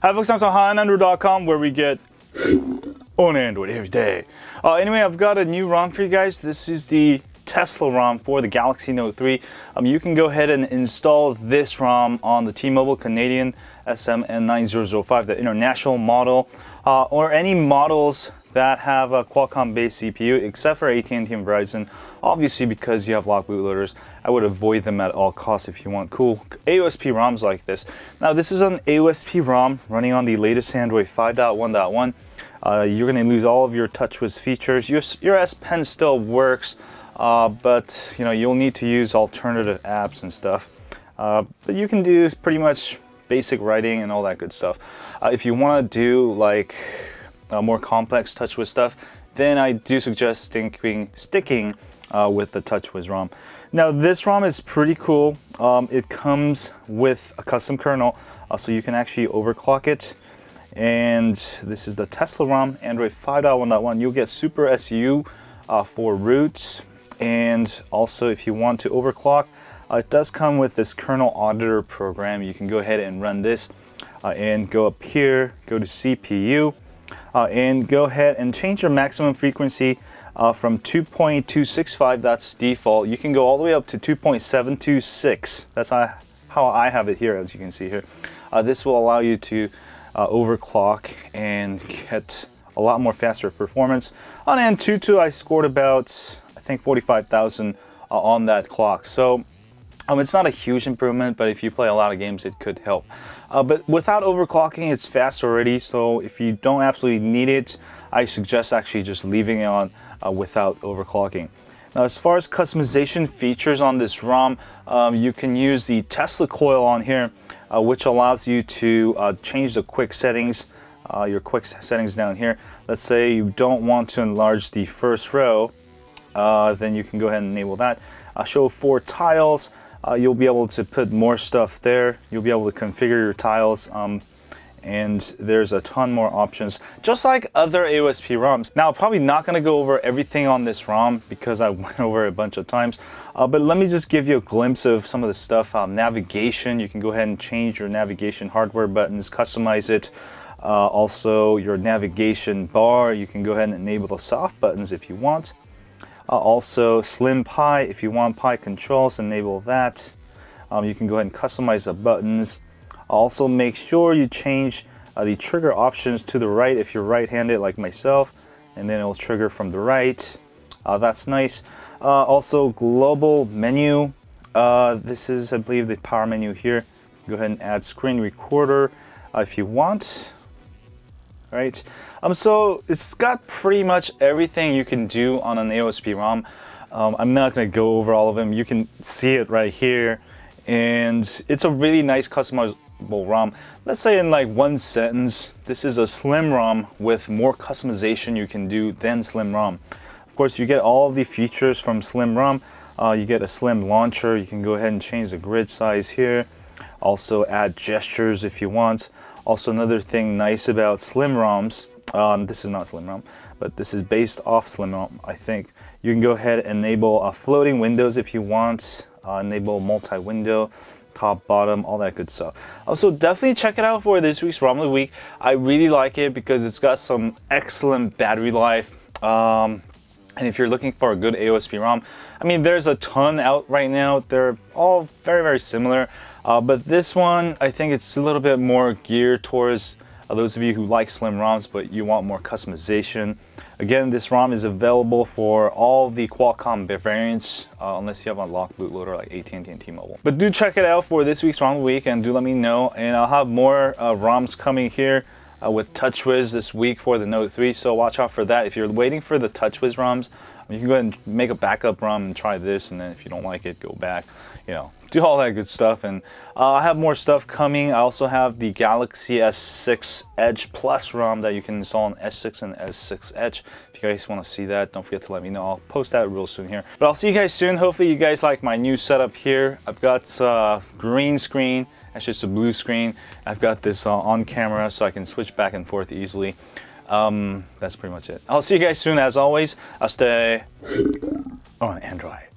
Hi folks, I'm HighOnAndroid.com where we get on Android every day. Uh, anyway, I've got a new ROM for you guys. This is the Tesla ROM for the Galaxy Note 3. Um, you can go ahead and install this ROM on the T-Mobile Canadian SMN9005, the international model, uh, or any models that have a Qualcomm-based CPU, except for AT&T and Verizon. Obviously, because you have lock bootloaders, I would avoid them at all costs if you want cool AOSP ROMs like this. Now, this is an AOSP ROM running on the latest Android 5.1.1. Uh, you're going to lose all of your TouchWiz features. Your, your S Pen still works, uh, but you know you'll need to use alternative apps and stuff. Uh, but you can do pretty much basic writing and all that good stuff. Uh, if you want to do like more complex TouchWiz stuff, then I do suggest sticking, sticking uh, with the TouchWiz ROM. Now this ROM is pretty cool. Um, it comes with a custom kernel, uh, so you can actually overclock it. And this is the Tesla ROM, Android 5.1.1. You'll get Super SU uh, for root. And also if you want to overclock, uh, it does come with this kernel auditor program. You can go ahead and run this uh, and go up here, go to CPU, uh, and go ahead and change your maximum frequency uh, from 2.265, that's default. You can go all the way up to 2.726. That's how I have it here, as you can see here. Uh, this will allow you to uh, overclock and get a lot more faster performance. On Antutu, I scored about, I think 45,000 uh, on that clock. So um, it's not a huge improvement, but if you play a lot of games, it could help. Uh, but without overclocking, it's fast already. So if you don't absolutely need it, I suggest actually just leaving it on uh, without overclocking. Now, as far as customization features on this ROM, um, you can use the Tesla coil on here, uh, which allows you to uh, change the quick settings, uh, your quick settings down here. Let's say you don't want to enlarge the first row, uh, then you can go ahead and enable that. Show four tiles. Uh, you'll be able to put more stuff there. You'll be able to configure your tiles. Um, and there's a ton more options, just like other AOSP ROMs. Now, probably not gonna go over everything on this ROM because I went over it a bunch of times, uh, but let me just give you a glimpse of some of the stuff. Um, navigation, you can go ahead and change your navigation hardware buttons, customize it. Uh, also, your navigation bar, you can go ahead and enable the soft buttons if you want. Uh, also, Slim Pie, if you want Pie controls, enable that. Um, you can go ahead and customize the buttons. Also make sure you change uh, the trigger options to the right if you're right-handed like myself and then it'll trigger from the right. Uh, that's nice. Uh, also global menu. Uh, this is I believe the power menu here. Go ahead and add screen recorder uh, if you want. Right. Um, so it's got pretty much everything you can do on an AOSP ROM. Um, I'm not going to go over all of them. You can see it right here. And it's a really nice customizable ROM. Let's say in like one sentence, this is a slim ROM with more customization you can do than slim ROM. Of course, you get all the features from slim ROM. Uh, you get a slim launcher. You can go ahead and change the grid size here. Also add gestures if you want. Also another thing nice about slim ROMs, um, this is not slim ROM, but this is based off slim ROM, I think. You can go ahead and enable uh, floating windows if you want, uh, enable multi-window top, bottom, all that good stuff. Also, definitely check it out for this week's ROM of the Week. I really like it because it's got some excellent battery life. Um, and if you're looking for a good AOSP ROM, I mean, there's a ton out right now. They're all very, very similar. Uh, but this one, I think it's a little bit more geared towards uh, those of you who like slim ROMs, but you want more customization. Again, this ROM is available for all the Qualcomm variants, uh, unless you have a locked bootloader like AT&T and T-Mobile. But do check it out for this week's ROM week and do let me know. And I'll have more uh, ROMs coming here uh, with TouchWiz this week for the Note 3, so watch out for that. If you're waiting for the TouchWiz ROMs, you can go ahead and make a backup ROM and try this, and then if you don't like it, go back. You know, do all that good stuff. And uh, I have more stuff coming. I also have the Galaxy S6 Edge Plus ROM that you can install on S6 and S6 Edge. If you guys want to see that, don't forget to let me know. I'll post that real soon here. But I'll see you guys soon. Hopefully you guys like my new setup here. I've got uh, green screen. That's just a blue screen. I've got this uh, on camera so I can switch back and forth easily. Um, that's pretty much it. I'll see you guys soon as always. I'll stay on Android.